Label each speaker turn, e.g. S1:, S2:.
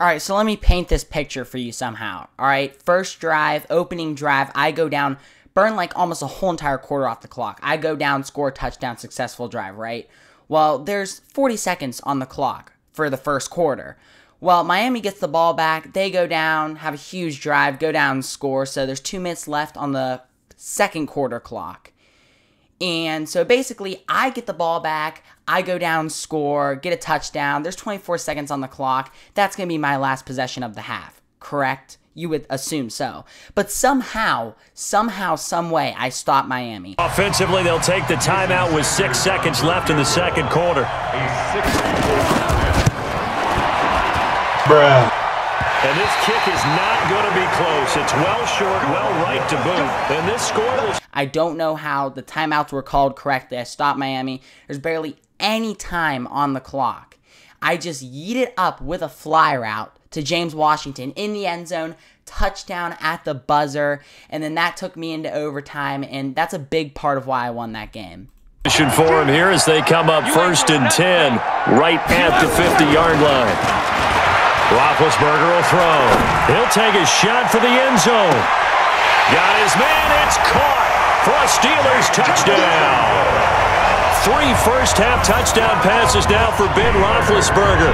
S1: All right, so let me paint this picture for you somehow. All right, first drive, opening drive, I go down, burn like almost a whole entire quarter off the clock. I go down, score touchdown, successful drive, right? Well, there's 40 seconds on the clock for the first quarter. Well, Miami gets the ball back, they go down, have a huge drive, go down, score. So there's two minutes left on the second quarter clock. And so basically, I get the ball back, I go down, score, get a touchdown. There's 24 seconds on the clock. That's going to be my last possession of the half, correct? You would assume so. But somehow, somehow, some way, I stop Miami.
S2: Offensively, they'll take the timeout with six seconds left in the second quarter.
S3: Bruh.
S2: And this kick is not going to be close. It's well short, well right to boot. And this score will...
S1: I don't know how the timeouts were called correctly. I stopped Miami. There's barely any time on the clock. I just yeet it up with a fly route to James Washington in the end zone, touchdown at the buzzer, and then that took me into overtime, and that's a big part of why I won that game.
S2: Mission For him here as they come up first and 10, right at the 50-yard line. Roethlisberger will throw. He'll take a shot for the end zone. Got his man. It's caught Steelers touchdown. Three first-half touchdown passes now for Ben Roethlisberger.